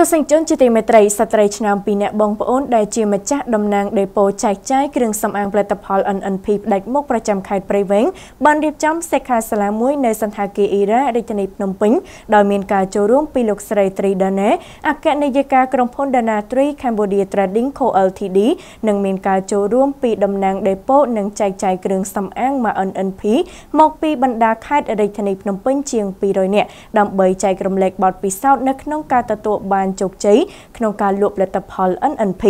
ទស្សនិកជនជាទីមេត្រីស្ត្រីឆ្នាំ2នាក់បងប្អូនដែលជាម្ចាស់តំណាងដេប៉ូចែកចាយគ្រឿងសម្អាងផលិតផល NNP ផ្ដាច់មុខប្រចាំខេត្តព្រៃវែងបានរៀបចំសិក្ខាសាលាមួយនៅសន្តាគារអ៊ីរ៉ារាជធានីភ្នំពេញដោយមានការចូលរួមពីលោកស្រីត្រីដាណាអគ្គនាយិកាក្រុមហ៊ុន Dana 3 Cambodia Trading Co Ltd និងមានការចូលរួមពីតំណាងដេប៉ូនិងចែកចាយគ្រឿងសម្អាងមក NNP មកពីបណ្ដាខេត្តរាជធានីភ្នំពេញជាង200នាក់ដើម្បីចែករំលែកបទពិសោធន៍នៅក្នុងការទទួលបានបានជោគជ័យក្នុងការលក់ផលិតផល NNP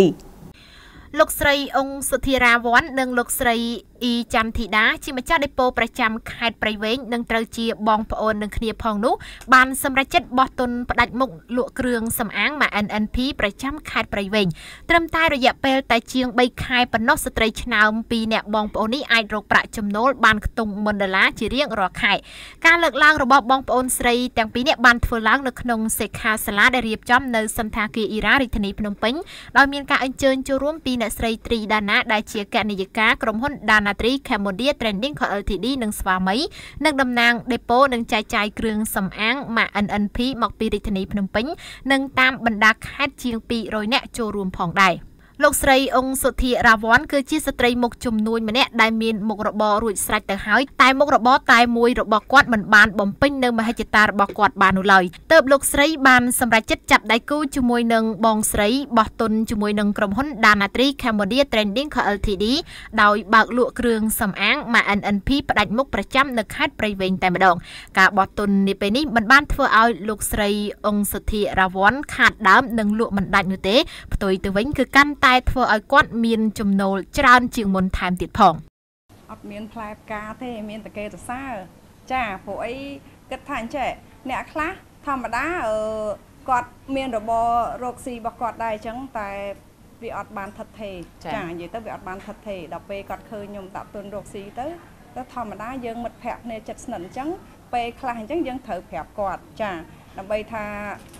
លោកស្រីអង្គសុធិរាវ័ននិងលោកស្រី អ៊ីច័ន្ទធីតាជាម្ចាស់ដេប៉ូប្រចាំខេត្តព្រៃវែងនិងត្រូវជាបងប្អូននឹងគ្នាផងនោះបានសម្រេចចិត្តបោះទុនផ្ដាច់មុខលក់គ្រឿងសម្អាងមក NNP ប្រចាំខេត្តព្រៃវែងត្រឹមតែរយៈពេលតែជាង3ខែប៉ុណ្ណោះស្ត្រីឆ្នើម2នាក់បងប្អូននេះអាចរកប្រាក់ចំណូលបានខ្ទង់1ដុល្លារជារៀងរាល់ខែការលើកឡើងរបស់បងប្អូនស្រីទាំងពីរនាក់បានធ្វើឡើងនៅក្នុងសិក្ខាសាលាដែលរៀបចំនៅសន្តាគារអ៊ីរ៉ារាជធានីភ្នំពេញដោយមានការអញ្ជើញចូលរួមពីអ្នកស្រីត្រីដាណាដែលជាកណិយការក្រុមហ៊ុនដាណាត្រី Cambodia Trending Co Ltd និងស្វាមីនិងតំណាងដេប៉ូនិងចែកចាយគ្រឿងសម្អាងម៉ាក NNP មកពីរាជធានីភ្នំពេញនិងតាមបណ្ដាខេត្តជាង200នាក់ចូលរួមផងដែរ។ លោកស្រីអង្គសុធិរាវ័នគឺជាស្ត្រីមុខជំនួញម្នាក់ដែលមានមុខរបររួចស្រេចទៅហើយតែមុខរបរតែមួយរបស់គាត់មិនបានបំពេញនៅមហិច្ឆតារបស់គាត់បាននោះឡើយទើបលោកស្រីបានសម្រេចចិត្តចាប់ដៃគូជាមួយនឹងបងស្រីបោះទុនជាមួយនឹងក្រុមហ៊ុន Danatri Cambodia Trending Co Ltd ដោយបើកលក់គ្រឿងសម្អាងម៉ា NNP ផ្ដាច់មុខប្រចាំនៅខេត្តព្រៃវែងតែម្ដងការបោះទុននេះពេលនេះមិនបានធ្វើឲ្យលោកស្រីអង្គសុធិរាវ័នខាតដើមនិងលក់មិនដាច់នោះទេផ្ទុយទៅវិញគឺកាន់តែតែធ្វើឲ្យគាត់មានចំណូលច្រើនជាងមុនថែមទៀតផងអត់មានផ្លែផ្កាទេមានតែគេសរសើរចាព្រោះអីគិតថាអញ្ចេះអ្នកខ្លះធម្មតាអឺគាត់មានរបររកស៊ីរបស់គាត់ដែរអញ្ចឹងតែវាអត់បានថិតថេរចានិយាយទៅវាអត់បានថិតថេរដល់ពេលគាត់ឃើញខ្ញុំដាក់ទុនរកស៊ីទៅទៅធម្មតាយើងមិត្តភ័ក្ដិគ្នាចិត្តស្និទ្ធអញ្ចឹងពេលខ្លះអញ្ចឹងយើងត្រូវប្រាប់គាត់ចា ដើម្បីថា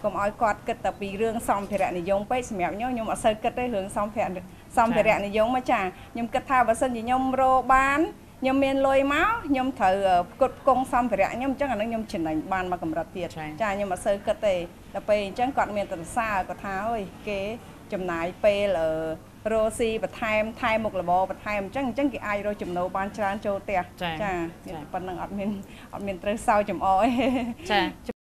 កុំឲ្យគាត់គិតតែពីរឿងសម្ភារៈនិយមពេកសម្រាប់ខ្ញុំខ្ញុំអត់សូវគិតទេរឿងសម្ភារៈសម្ភារៈនិយមមកចាខ្ញុំគិតថាបើសិនជាខ្ញុំរកបានខ្ញុំមានលុយមកខ្ញុំត្រូវផ្គត់ផ្គង់សម្ភារៈខ្ញុំអញ្ចឹងអានឹងខ្ញុំចំណេញបានមកកម្រិតទៀតចាខ្ញុំអត់សូវគិតទេដល់ពេលអញ្ចឹងគាត់មានតន្សាគាត់ថាអើយគេចំណាយពេលរោស៊ីបន្ថែមថែមមុខរបរបន្ថែមអញ្ចឹងអញ្ចឹងគេអាចរកចំណូលបានច្រើនចូលផ្ទះចាប៉ុណ្ណឹងអត់មានអត់មានត្រូវសោចំអអទេចា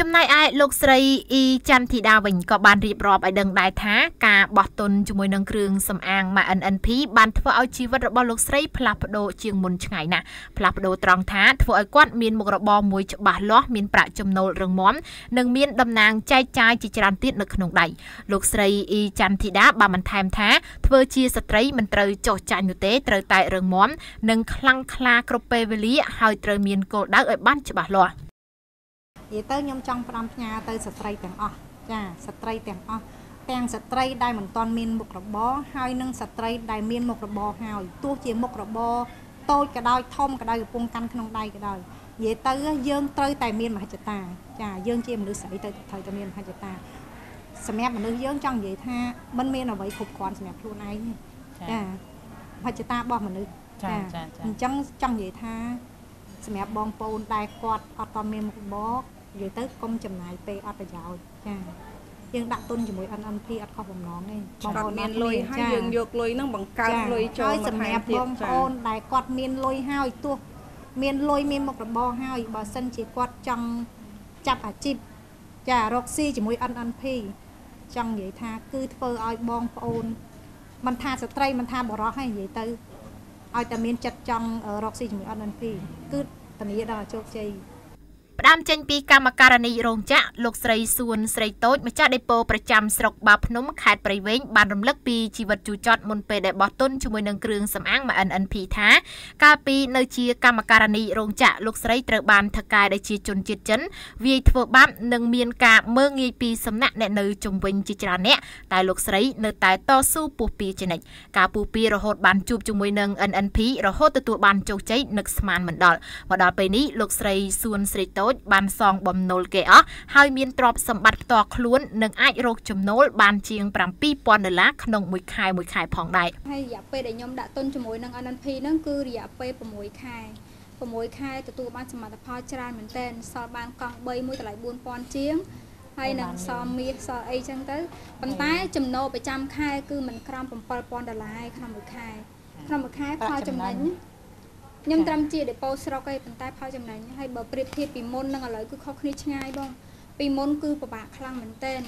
ចំណែកឯលោកស្រីអ៊ីច័ន្ទធីតាវិញក៏បានរៀបរាប់ឲ្យដឹងដែរថាការបោះទុនជាមួយនឹងគ្រឿងសម្អាងម៉ា NNP បានធ្វើឲ្យជីវិតរបស់លោកស្រីផ្លាស់ប្ដូរជាងមុនឆ្ងាយណាស់ផ្លាស់ប្ដូរត្រង់ថាធ្វើឲ្យគាត់មានមុខរបរមួយច្បាស់លាស់មានប្រាក់ចំណូលរឹងមាំនិងមានតំណែងចែកចាយជាច្រើនទៀតនៅក្នុងដៃលោកស្រីអ៊ីច័ន្ទធីតាបានបន្ថែមថាធ្វើជាស្ត្រីមិនត្រូវចោះចាញ់នោះទេត្រូវតែរឹងមាំនិងខ្លាំងក្លាគ្រប់ពេលវេលាហើយត្រូវមានគោលដៅឲ្យបានច្បាស់លាស់ និយាយទៅខ្ញុំចង់ផ្ដំផ្ញើទៅស្ត្រីទាំងអស់ចាស្ត្រីទាំងអស់ទាំងស្ត្រីដែលមិនទាន់មានមុខរបរហើយនិងស្ត្រីដែលមានមុខរបរហើយទោះជាមុខរបរតូចក៏ដោយធំក៏ដោយកំពុងកាន់ក្នុងដៃក៏ដោយនិយាយទៅយើងត្រូវតែមានមហិច្ឆតាចាយើងជាមនុស្សស្រីទៅត្រូវតែមានមហិច្ឆតាសម្រាប់មនុស្សយើងចង់និយាយថាមិនមានអ្វីគ្រប់គ្រាន់សម្រាប់ខ្លួនឯងចាមហិច្ឆតារបស់មនុស្សចាអញ្ចឹងចង់និយាយថាសម្រាប់បងប្អូនដែលគាត់អត់តមានមុខរបរ និយាយទៅកុំចំណាយពេលអត់ប្រយោជន៍ចាយើងដាក់ទុនជាមួយ NNP អត់ខុសបំណងទេបងប្អូនមានលុយហើយយើងយកលុយហ្នឹងបង្កើតលុយចូលមកសម្រាប់បងប្អូនដែលគាត់មានលុយហើយទោះមានលុយមានមុខរបរហើយបើសិនជាគាត់ចង់ចាប់អាជីពចារកស៊ីជាមួយ NNP ចង់និយាយថាគឺធ្វើឲ្យបងប្អូនមិនថាស្ត្រីមិនថាបរិសុទ្ធហើយនិយាយទៅឲ្យតែមានចិត្តចង់រកស៊ីជាមួយ NNP គឺធានាដល់ជោគជ័យ ផ្ដើមចេញពីកម្មការនីរោងចក្រលោកស្រីសួនស្រីតូចម្ចាស់ដេប៉ូប្រចាំស្រុកបាភ្នំខេត្តព្រៃវែងបានរំលឹកពីជីវិតជូរចត់មុនពេលដែលបោះទុនជាមួយនឹងគ្រឿងសម្អាង MNNP ថាកាលពីនៅជាកម្មការនីរោងចក្រលោកស្រីត្រូវបានថកែដែលជាជនជាតិចិនវាយធ្វើបាបនិងមានការមើងងាយពីសំណាក់អ្នកនៅជុំវិញជាច្រើនអ្នកតែលោកស្រីនៅតែតស៊ូពុះពៀជានិច្ចការពុះពៀរហូតបានជួបជាមួយនឹង NNP រហូតទទួលបានជោគជ័យនឹកស្មានមិនដល់មកដល់ពេលនេះលោកស្រីសួនស្រីតូចចបានសងបំណុលគេអស់ហើយមានទ្រព្យសម្បត្តិផ្ទាល់ខ្លួននិងអាចរកចំណូលបានជាង7000ដុល្លារក្នុងមួយខែមួយខែផងដែរហើយរយៈពេលដែលខ្ញុំដាក់ទុនជាមួយនឹង NNP ហ្នឹងគឺរយៈពេល6ខែ6ខែទទួលបានសមិទ្ធផលច្រើនមែនទែនសល់បានកង់3មួយតម្លៃ4000ជាងហើយនឹងសមមាសសអីចឹងទៅប៉ុន្តែចំណូលប្រចាំខែគឺមិនក្រោម7000ដុល្លារឯក្នុងមួយខែក្នុងមួយខែផលចំណេញ ខ្ញុំត្រឹមជាដេប៉ូស្រុកឯងប៉ុន្តែផលចំណេញហើយបើប្រៀបធៀបពីមុននឹងឥឡូវគឺខុសគ្នាឆ្ងាយបងពីមុនគឺពិបាកខ្លាំងមែនទែន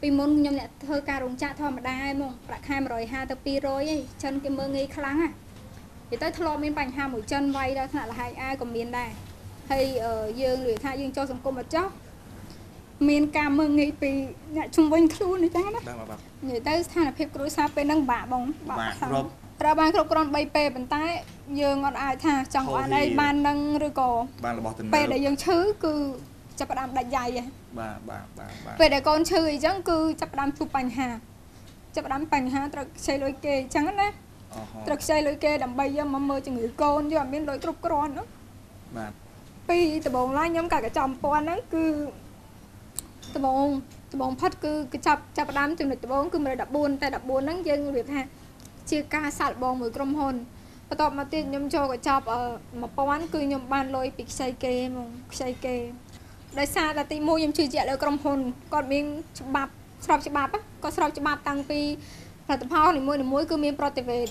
ពីមុនខ្ញុំអ្នកធ្វើការរោងចក្រធម្មតាឯងហ្មងប្រាក់ខែ150ទៅ200ឯងចិនគេមើងងាយខ្លាំងហ่ะនិយាយទៅធ្លាប់មានបញ្ហាមួយចិនវាយដល់ថ្នាក់លហែកអាយក៏មានដែរហើយយើងនិយាយថាយើងចូលសង្គមអត់ចោះមានការមើងងាយពីអ្នកជំនាញខ្លួនអញ្ចឹងណាបាទបាទនិយាយទៅស្ថានភាពគ្រួសារពេលហ្នឹងបាក់បងបាក់ខ្លាំង ប្រើបានគ្រប់គ្រាន់3ពេលប៉ុន្តែយើងអត់អាចថាចង់បានអីបាននឹងឬក៏បានរបស់ទំនើបពេលដែលយើងឈឺគឺចាប់ផ្ដើមដាច់យ៉ៃហ៎បាទបាទបាទបាទពេលដែលកូនឈឺអីចឹងគឺចាប់ផ្ដើមជួបបញ្ហាចាប់ផ្ដើមបញ្ហាត្រូវខ្ចីលុយគេអញ្ចឹងណាត្រូវខ្ចីលុយគេដើម្បីយកមកមើលជំងឺកូនយកអត់មានលុយគ្រប់គ្រាន់ណាបាទពីដំបូងឡើយខ្ញុំកាត់កញ្ចប់ពាន់ហ្នឹងគឺដំបូងដំបូងផុតគឺកញ្ចប់ចាប់ផ្ដើមចំណុចដំបូងគឺ114តែ14ហ្នឹងយើងនិយាយថា ជាការសាក់បងមួយក្រុមហ៊ុនបន្ទាប់មកទៀតខ្ញុំចូលកញ្ចប់1000គឺខ្ញុំបានលុយពីខ្ចីគេហ្មងខ្ចីគេដោយសារតែទី1ខ្ញុំជឿជាក់លើក្រុមហ៊ុនគាត់មានច្បាប់ស្របច្បាប់គាត់ស្របច្បាប់តាំងពីផលិតផលនីមួយៗគឺមានប្រតិវេទ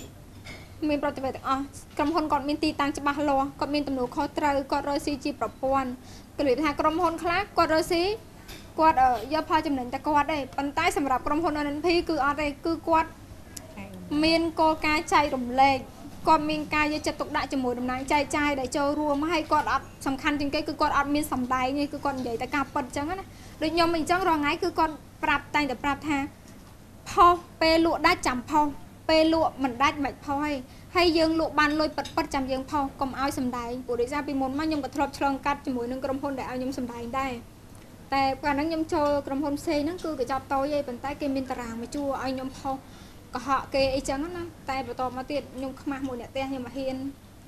មានប្រតិវេទទាំងអស់ក្រុមហ៊ុនគាត់មានទីតាំងច្បាស់លាស់គាត់មានទំនួលខុសត្រូវគាត់រកស៊ីជាប្រព័ន្ធគឺនិយាយថាក្រុមហ៊ុនខ្លះគាត់រកស៊ីគាត់យកផលចំណេញតែគាត់ទេប៉ុន្តែសម្រាប់ក្រុមហ៊ុន NNP គឺអត់ទេគឺគាត់ មានគោលការណ៍ចែករំលែកគាត់មានការយកចិត្តទុកដាក់ជាមួយតំណាងចែកចាយដែលចូលរួមហើយគាត់អត់សំខាន់ជាងគេគឺគាត់អត់មានសម្ដែងទេគឺគាត់និយាយតែការពិតអញ្ចឹងណាដូចខ្ញុំអញ្ចឹងរាល់ថ្ងៃគឺគាត់ប្រាប់តែងតែប្រាប់ថាផុសពេលលក់ដាច់ចាំផុសពេលលក់មិនដាច់មិនផុសហើយហើយយើងលក់បានលុយប៉ិតប៉ិតចាំយើងផុសកុំឲ្យសម្ដែងព្រោះដោយសារពីមុនមកខ្ញុំក៏ធ្លាប់ឆ្លងកាត់ជាមួយនឹងក្រុមហ៊ុនដែលឲ្យខ្ញុំសម្ដែងដែរតែកាលហ្នឹងខ្ញុំចូលក្រុមហ៊ុនផ្សេងហ្នឹងគឺកញ្ចប់តូចឯងប៉ុន្តែគេមានតារាងមួយជួរឲ្យខ្ញុំផុស កុហកគេអីចឹងណាតែបន្ទាប់មកទៀតខ្ញុំខ្មាស់មួយអ្នកផ្ទះខ្ញុំមកហ៊ាន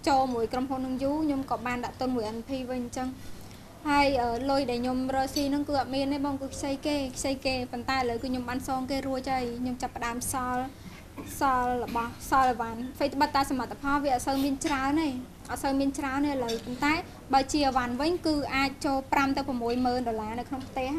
ចូលមួយក្រុមហ៊ុននឹងយូរខ្ញុំក៏បានដាក់ទុនមួយ NP វិញអញ្ចឹងហើយលុយដែលខ្ញុំរកស៊ីហ្នឹងគឺអត់មានទេបងគឺខ្ចីគេខ្ចីគេប៉ុន្តែឥឡូវគឺខ្ញុំបានសងគេរួចហើយខ្ញុំចាប់ផ្ដើមសល់សល់របស់សល់អីវ៉ាន់ហ្វេត្បិតតែសមត្ថផលវាអត់សូវមានច្រើនទេអត់សូវមានច្រើនទេឥឡូវប៉ុន្តែបើជាអីវ៉ាន់វិញគឺអាចចូល5ទៅ60000ដុល្លារនៅក្នុងផ្ទះ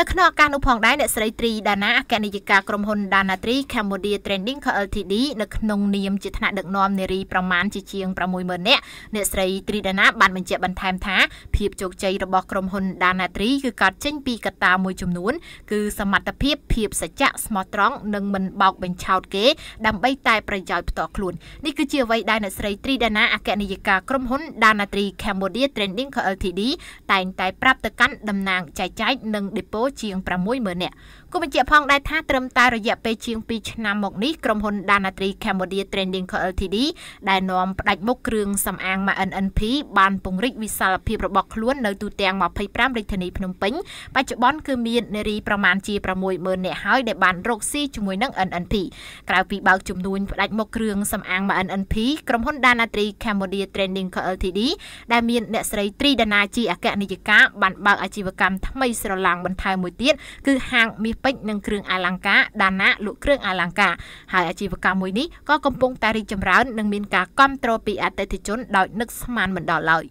នៅក្នុងឱកាសនោះផងដែរអ្នកស្រីត្រីដាណាអគ្គនាយិកាក្រុមហ៊ុន Dana Tree Cambodia Trending Co Ltd នៅក្នុងនាមជាថ្នាក់ដឹកនាំនារីប្រមាណជាជាង60000នាក់អ្នកស្រីត្រីដាណាបានបញ្ជាក់បន្ថែមថាភាពជោគជ័យរបស់ក្រុមហ៊ុន Dana Tree គឺកើតចេញពីកត្តាមួយចំនួន គឺសមត្ថភាពភាពសច្ចៈស្មោះត្រង់និងមិនបោកបញ្ឆោតគេដើម្បីតែប្រយោជន៍ផ្ទាល់ខ្លួននេះគឺជាអ្វីដែលអ្នកស្រីត្រីដាណាអគ្គនាយិកាក្រុមហ៊ុន Dana Tree Cambodia Trending Co Ltd តែងតែប្រាប់ទៅកាន់តំណាងចែកចាយនិង depot ជាង60000នាក់គូបញ្ជាក់ផងដែរថាត្រឹមតែរយៈពេលជាង2ឆ្នាំមកនេះក្រុមហ៊ុន Danatri Cambodia Trending Co Ltd ដែលនាំផ្ដាច់មុខគ្រឿងសម្អាង MNNP បានពង្រីកវិសាលភាពរបស់ខ្លួននៅទូទាំង25រាជធានីភ្នំពេញបច្ចុប្បន្នគឺមាននារីប្រមាណជា60000នាក់ហើយដែលបានរកស៊ីជាមួយនឹង NNP ក្រៅពីបើកជំនួញផ្ដាច់មុខគ្រឿងសម្អាង MNNP ក្រុមហ៊ុន Danatri Cambodia Trending Co Ltd ដែលមានអ្នកស្រីត្រីដាណាជាអគ្គនាយិកាបានបើកអាជីវកម្មថ្មីស្រឡាងបន្ថែមមួយទៀតគឺហាងមាសពេជ្រនិងគ្រឿងអលង្ការដាណាលក់គ្រឿងអលង្ការហើយអាជីវកម្មមួយនេះក៏កំពុងតែរីកចម្រើននិងមានការគាំទ្រពីអតិថិជនដោយនឹកស្មានមិនដល់ឡើយ